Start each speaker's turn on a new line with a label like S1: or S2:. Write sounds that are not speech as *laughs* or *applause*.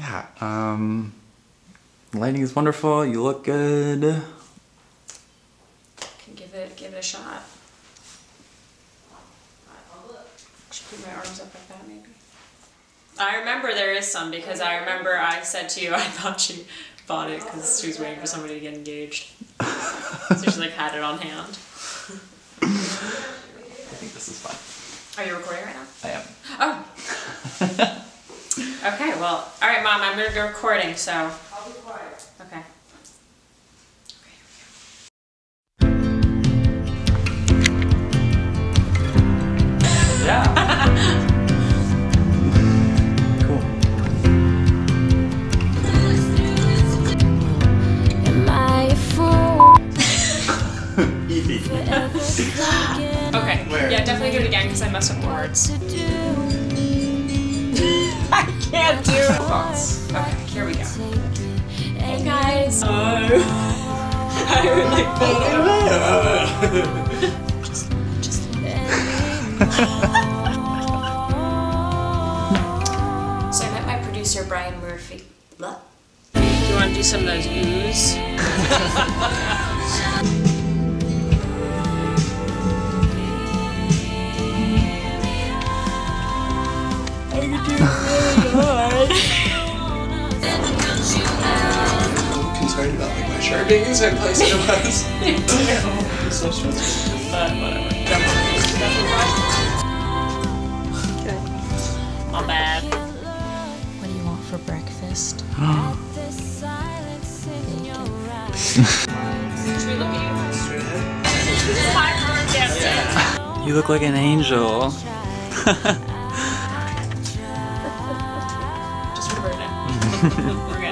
S1: yeah, um, lighting is wonderful. You look good.
S2: Can give it give it a shot. Should keep my arms up like that maybe. I remember there is some because I remember I said to you *laughs* I thought she bought it because she was waiting for somebody to get engaged. *laughs* so she like had it on hand.
S1: I think this is fun.
S2: Are you recording right now?
S1: I am.
S2: Oh. okay, well, all right, Mom, I'm gonna be recording, so.
S3: I'll be quiet.
S2: Okay.
S1: Yeah. cool.
S4: Am I a fool
S1: Easy. *laughs*
S2: Okay.
S1: Where?
S2: Yeah, definitely do it again because I messed up words. Hey guys. *laughs* I would like So I met my producer Brian Murphy. Blah. Do you want to do some of those oohs? *laughs*
S5: concerned about like my shirt being in the same place it was. It's so stressful.
S2: But whatever. Not bad.
S4: What do you want for breakfast? *gasps*
S2: Should look you?
S5: Straight ahead.
S2: Hi, Vern. Yes.
S1: You look like an angel. *laughs*
S2: Just for Vernon. *laughs*